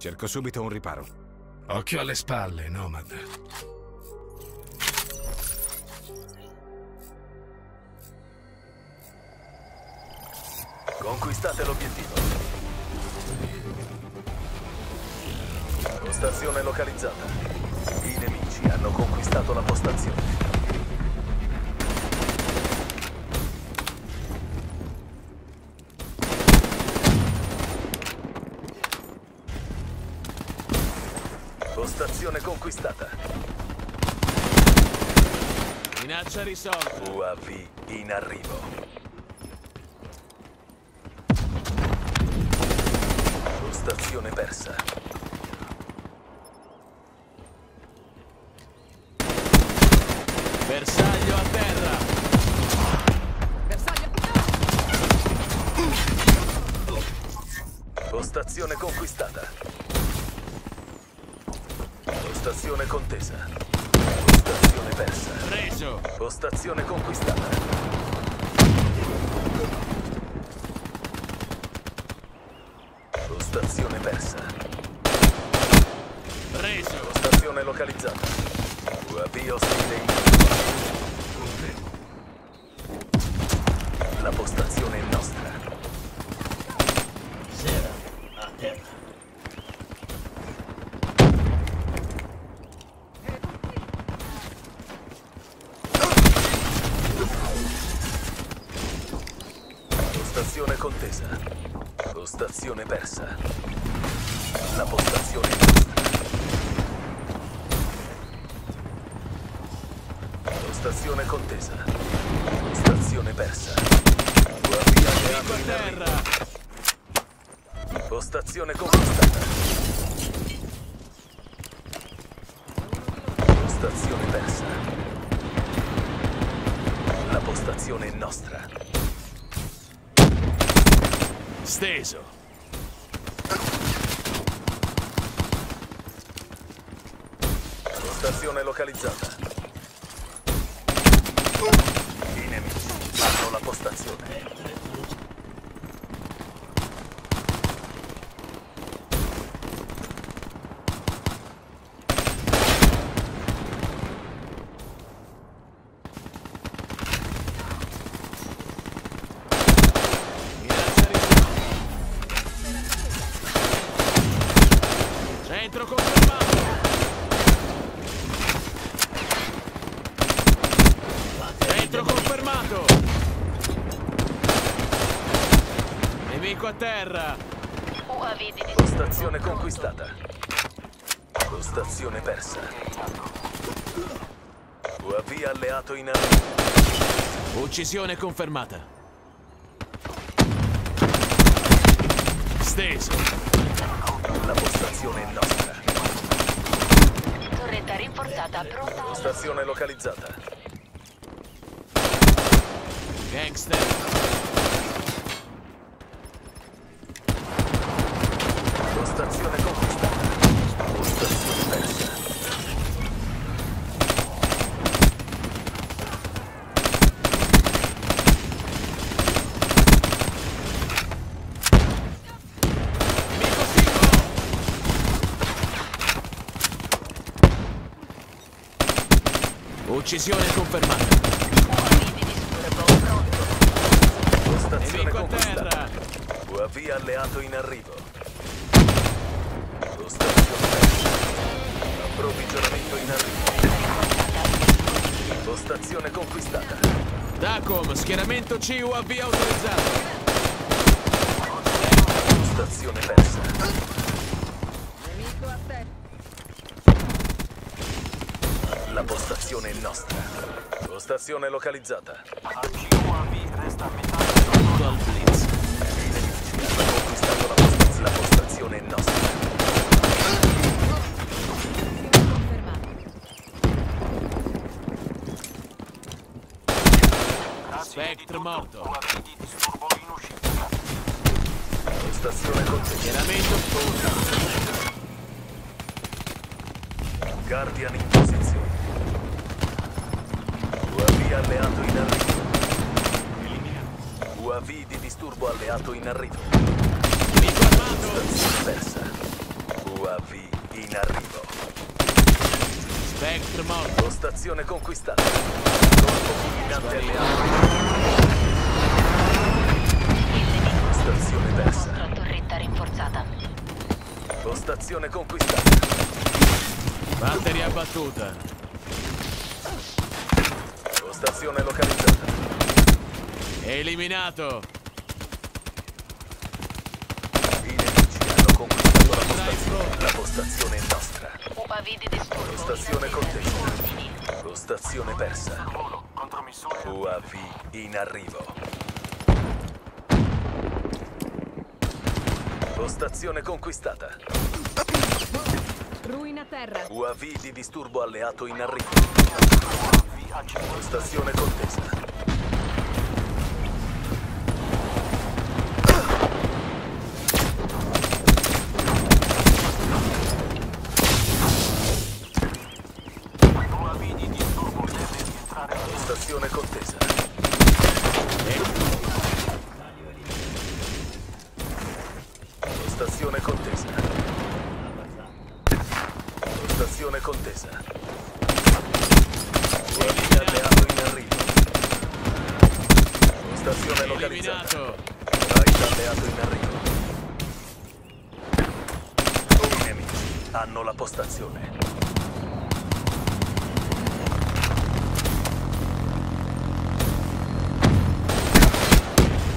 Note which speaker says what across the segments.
Speaker 1: Cerco subito un riparo.
Speaker 2: Occhio alle spalle, Nomad.
Speaker 3: Conquistate l'obiettivo. Postazione localizzata. I nemici hanno conquistato la postazione. Postazione conquistata.
Speaker 4: Minaccia risolta.
Speaker 3: UAV in arrivo. Postazione persa.
Speaker 4: Bersaglio a terra.
Speaker 3: Postazione conquistata. Postazione contesa. Postazione persa.
Speaker 4: Preso.
Speaker 3: Postazione conquistata. Postazione persa.
Speaker 4: Preso.
Speaker 3: Postazione localizzata. UAV ostile in La postazione è nostra.
Speaker 5: Sera, a terra.
Speaker 3: Postazione contesa. Postazione persa. La postazione. Postazione contesa. Postazione persa. UAV alleato
Speaker 4: A
Speaker 3: in arrivo.
Speaker 4: terra.
Speaker 3: Postazione conquistata. Postazione persa. La postazione è nostra.
Speaker 4: Steso.
Speaker 3: Postazione localizzata. I nemici hanno la postazione.
Speaker 4: Minaccia risolta. Centro confermato. Centro confermato. Nemico a terra.
Speaker 3: Postazione conquistata. Postazione persa. UAV alleato in arrivo.
Speaker 4: Uccisione confermata. Steso.
Speaker 3: La postazione è nostra.
Speaker 6: torretta rinforzata pronta.
Speaker 3: Postazione localizzata.
Speaker 4: Gangster.
Speaker 3: Postazione conquistata. Postazione persa.
Speaker 4: Uccisione confermata.
Speaker 6: Pronto.
Speaker 4: A
Speaker 3: conquistata. UAV alleato in arrivo. Persa. Approvvigionamento in arrivo. Postazione conquistata.
Speaker 4: Dacom, schieramento C UAV autorizzato.
Speaker 3: Postazione persa. La postazione è nostra. Postazione localizzata.
Speaker 4: Tutto al blitz.
Speaker 3: I Guardian in posizione. UAV alleato in arrivo. Eliminato. UAV di disturbo alleato in arrivo.
Speaker 4: Stazione persa.
Speaker 3: UAV in arrivo.
Speaker 4: Spectre morto.
Speaker 3: Stazione conquistata. Corpo fulminante alleato. Stazione persa.
Speaker 6: Torretta rinforzata.
Speaker 3: Postazione conquistata.
Speaker 4: Batteria abbattuta.
Speaker 3: Postazione localizzata.
Speaker 4: Eliminato.
Speaker 3: I nemici hanno conquistato la postazione. La postazione è nostra. Postazione contesa. Postazione persa. UAV in arrivo. Postazione conquistata.
Speaker 1: Ruina terra.
Speaker 3: UAV di disturbo alleato in arrivo. Postazione contesa. Contesa. UAV alleato in arrivo. Postazione localizzata. Raid alleato in arrivo. I nemici hanno la postazione.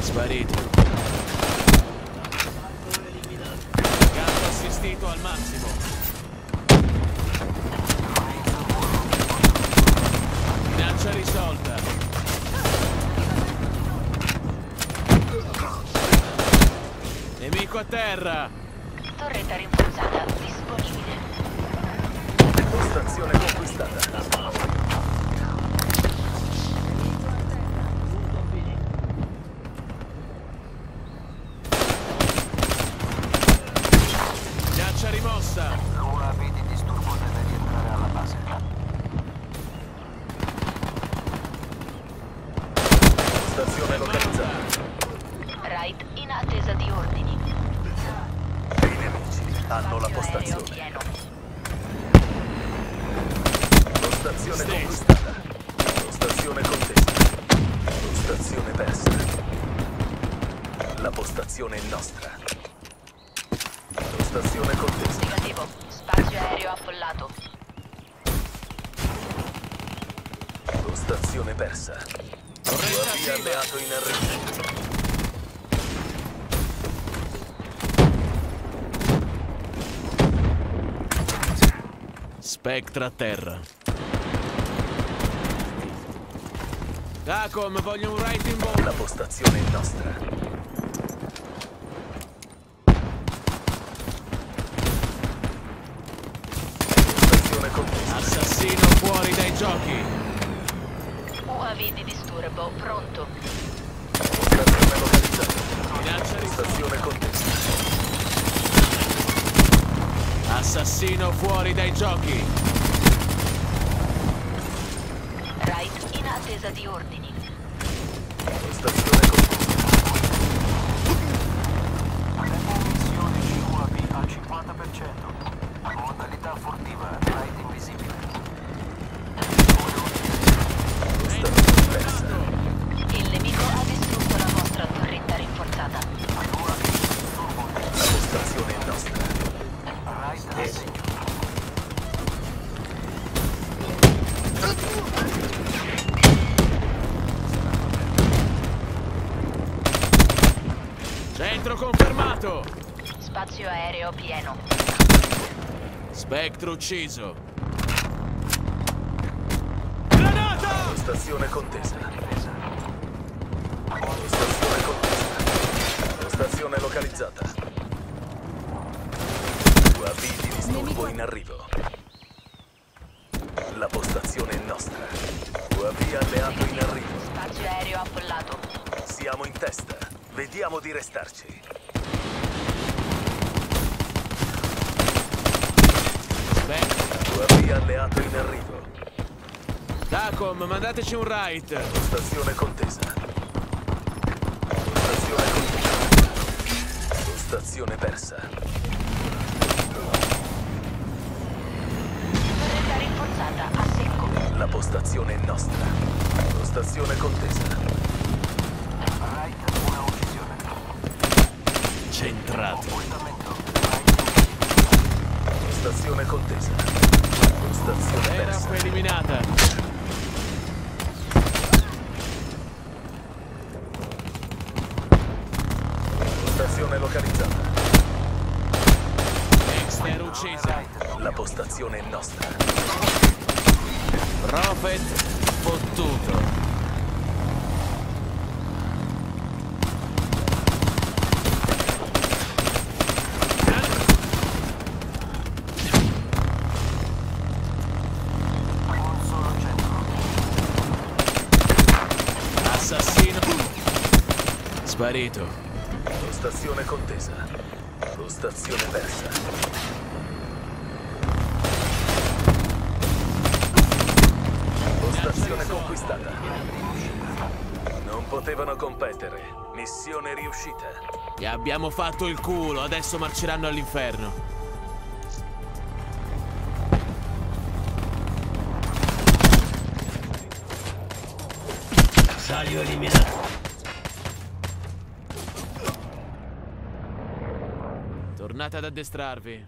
Speaker 4: Sparito. Gatto assistito al massimo. Nemico a terra.
Speaker 6: Torretta rinforzata disponibile.
Speaker 3: Postazione conquistata. Hanno la postazione. Postazione conquistata. Postazione contesa. Postazione persa. La postazione è nostra. Postazione contesa.
Speaker 6: Negativo. Spazio aereo affollato.
Speaker 3: Postazione persa.
Speaker 4: Attiva.
Speaker 3: alleato in arrivo.
Speaker 4: Spectra a terra. Dacom, voglio un right in bomba.
Speaker 3: La postazione è nostra.
Speaker 4: Assassino fuori dai giochi.
Speaker 6: UAV di disturbo pronto.
Speaker 3: Postazione localizzata.
Speaker 4: Minaccia risolta.
Speaker 3: Postazione contesa.
Speaker 4: Assassino fuori dai giochi.
Speaker 6: Raid in attesa di ordini.
Speaker 3: Postazione contesa.
Speaker 5: Munizione UAV al 50%. Modalità furtiva, raid invisibile.
Speaker 4: Spectro ucciso. Granata!
Speaker 3: Postazione contesa. Postazione contesa. Postazione localizzata. UAV di disturbo in arrivo. La postazione è nostra. UAV alleato in arrivo.
Speaker 6: Spazio aereo affollato.
Speaker 3: Siamo in testa. Vediamo di restarci. UAV alleato in arrivo.
Speaker 4: Dacom, mandateci un right.
Speaker 3: Postazione contesa. Postazione contesa. Postazione persa.
Speaker 6: Torretta rinforzata a
Speaker 3: postazione è nostra. Postazione contesa.
Speaker 5: Wright, una uccisione.
Speaker 4: Centrato.
Speaker 3: Postazione contesa. Postazione
Speaker 4: Era
Speaker 3: persa.
Speaker 4: eliminata.
Speaker 3: Postazione localizzata.
Speaker 4: Dexter uccisa.
Speaker 3: La postazione è nostra.
Speaker 4: Prophet fottuto.
Speaker 5: un solo centro.
Speaker 4: Assassino. Sparito.
Speaker 3: Postazione contesa. Postazione persa. Postazione conquistata. Non potevano competere. Missione riuscita.
Speaker 4: Gli abbiamo fatto il culo, adesso marceranno all'inferno.
Speaker 1: Bersaglio eliminato.
Speaker 4: Tornate ad addestrarvi.